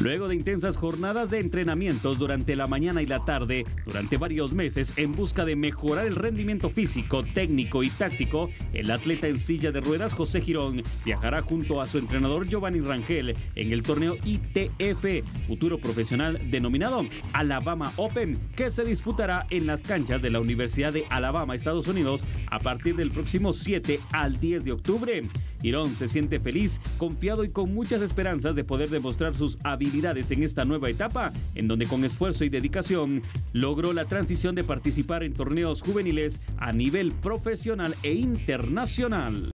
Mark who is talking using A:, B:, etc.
A: Luego de intensas jornadas de entrenamientos durante la mañana y la tarde, durante varios meses, en busca de mejorar el rendimiento físico, técnico y táctico, el atleta en silla de ruedas José Girón viajará junto a su entrenador Giovanni Rangel en el torneo ITF, futuro profesional denominado Alabama Open, que se disputará en las canchas de la Universidad de Alabama, Estados Unidos, a partir del próximo 7 al 10 de octubre. Girón se siente feliz, confiado y con muchas esperanzas de poder demostrar sus habilidades en esta nueva etapa, en donde con esfuerzo y dedicación logró la transición de participar en torneos juveniles a nivel profesional e internacional.